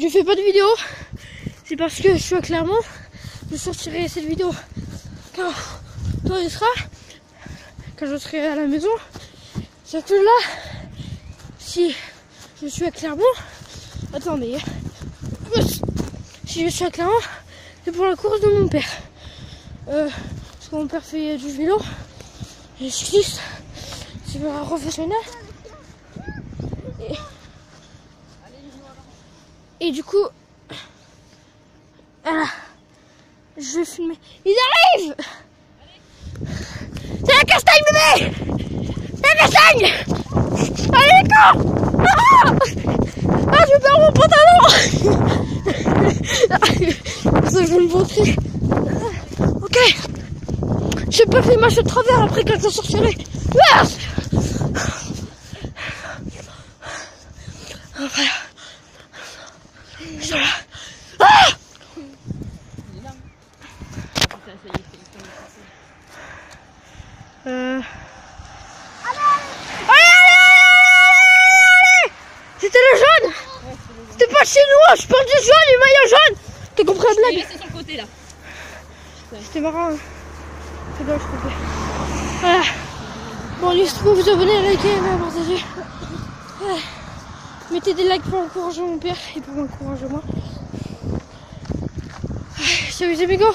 je fais pas de vidéo, c'est parce que je suis à Clermont. Je sortirai cette vidéo quand toi il sera, quand je serai à la maison. C'est que là, si je suis à Clermont, attendez, si je suis à Clermont, c'est pour la course de mon père. Euh, parce que mon père fait du vélo, et cycliste, c'est professionnel. Et du coup, voilà, je vais filmer. Il arrive C'est la castagne, bébé C'est la castagne Allez, quand ah, ah, je perds mon pantalon Ça, je vais le montrer. Ok. Je peux faire ma de travers après quand je sortirai. Ah Enfin. Je là. Ah euh... C'était le jaune C'était pas chez nous, je porte du jaune, du maillot jaune T'as compris la blague C'est sur le côté là. C'était marrant. hein. C'est dommage, je comprends. Voilà. Bon, pas à vous abonner, liker, à partager. Voilà. Mettez des likes pour encourager mon père et pour m'encourager moi. Salut les amigos